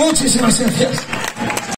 Muchísimas gracias.